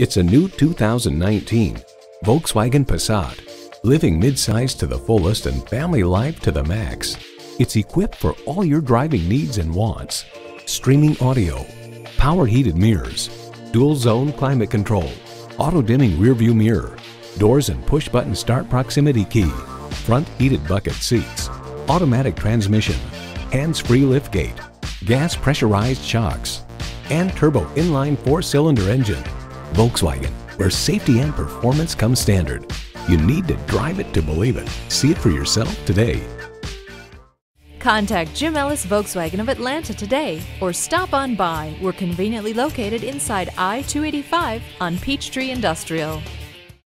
It's a new 2019 Volkswagen Passat. Living midsize to the fullest and family life to the max. It's equipped for all your driving needs and wants. Streaming audio, power heated mirrors, dual zone climate control, auto dimming rear view mirror, doors and push button start proximity key, front heated bucket seats, automatic transmission, hands-free liftgate, gas pressurized shocks, and turbo inline four-cylinder engine. Volkswagen, where safety and performance come standard. You need to drive it to believe it. See it for yourself today. Contact Jim Ellis Volkswagen of Atlanta today or stop on by. We're conveniently located inside I 285 on Peachtree Industrial.